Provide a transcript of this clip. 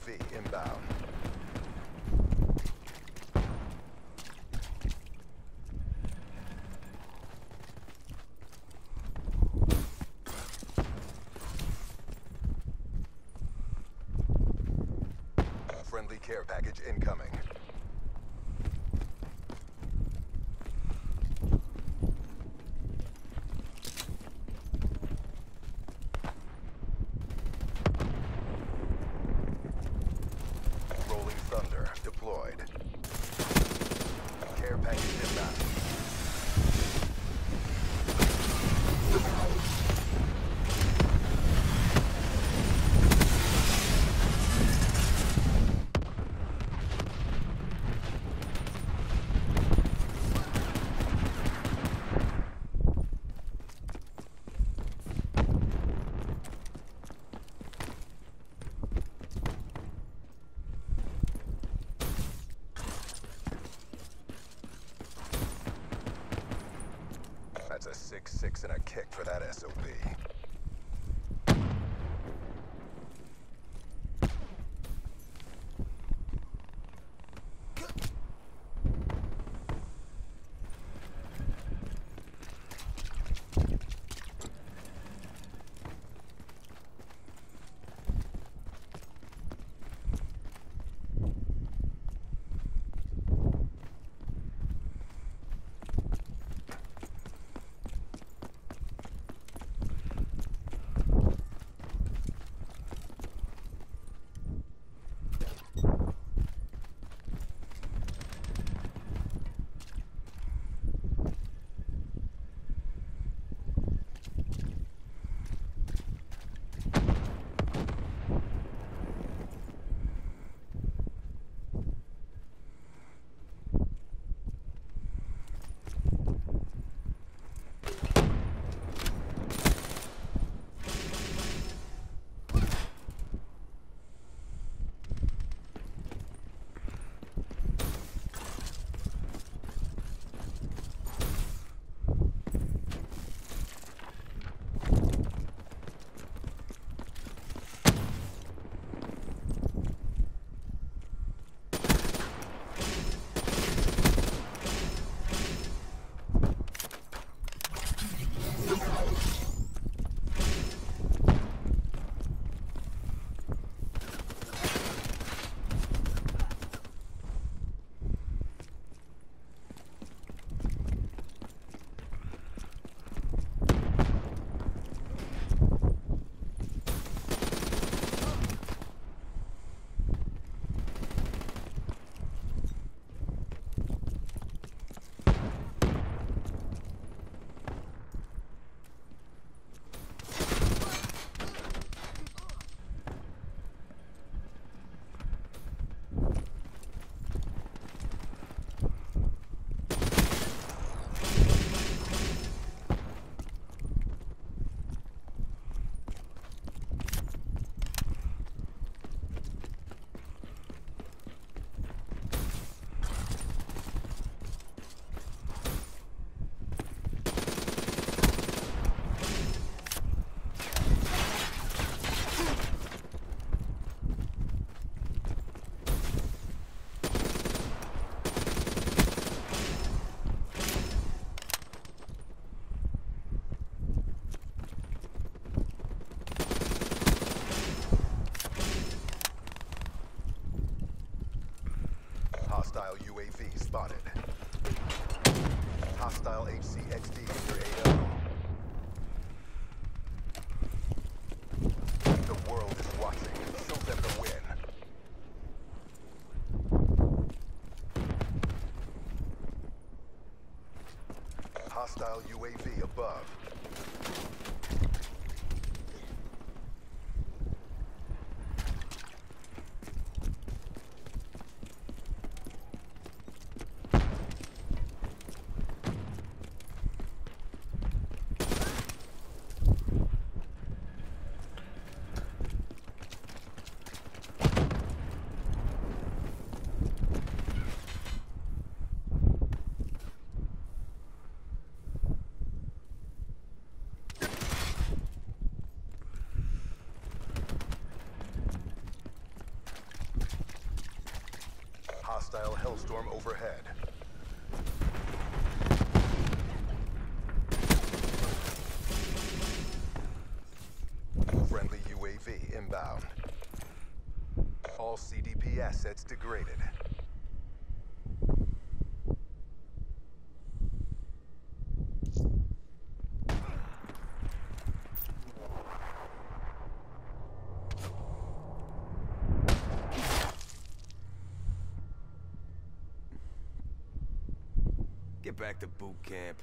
UAV inbound. Friendly care package incoming. 6-6 and a kick for that SOB. Hostile HCXD in AO. The world is watching. Show them the win. Hostile UAV above. Hostile Hellstorm overhead. Friendly UAV inbound. All CDP assets degraded. Get back to boot camp.